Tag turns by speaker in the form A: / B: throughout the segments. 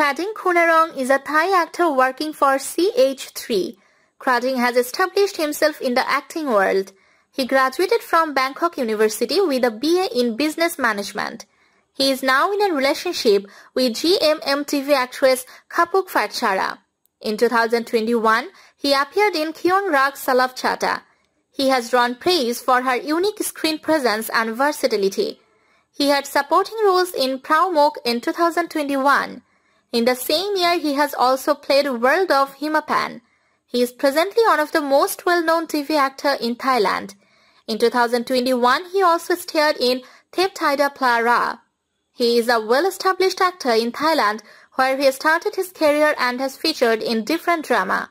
A: Krating Khunnarong is a Thai actor working for CH3. Krating has established himself in the acting world. He graduated from Bangkok University with a BA in Business Management. He is now in a relationship with GMM TV actress Kapook Phatchara. In 2021, he appeared in Keun Ruk Salub Chata. He has drawn praise for her unique screen presence and versatility. He had supporting roles in Praomook in 2021. In the same year, he has also played World of Himmapan. He is presently one of the most well-known TV actor in Thailand. In 2021, he also starred in Theptida Pla Rah. He is a well-established actor in Thailand where he started his career and has featured in different drama.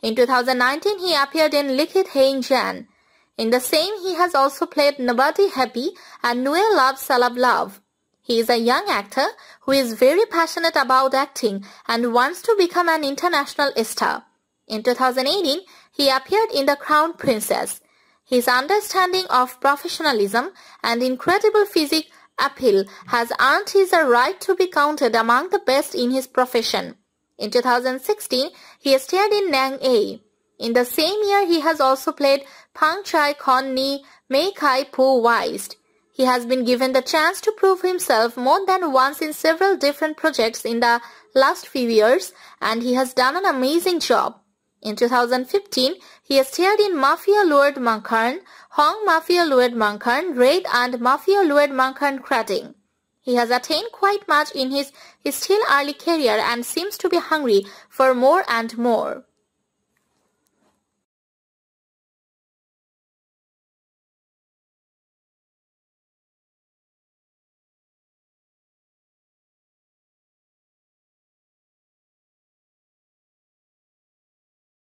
A: In 2019, he appeared in Likhit Hein Jan. In the same, he has also played Nobody Happy and Nue Love Salab Love. He is a young actor who is very passionate about acting and wants to become an international star. In 2018, he appeared in The Crown Princess. His understanding of professionalism and incredible physique appeal has earned his a right to be counted among the best in his profession. In 2016, he starred in Nang A. In the same year, he has also played Pang Chai Kon Ni Mei Kai Po Weist. He has been given the chance to prove himself more than once in several different projects in the last few years and he has done an amazing job. In 2015, he starred in Mafia Lured Mankarn, Hong Mafia Lured Mankarn, Raid and Mafia Lured Mankarn Krating. He has attained quite much in his still early career and seems to be hungry for more and more.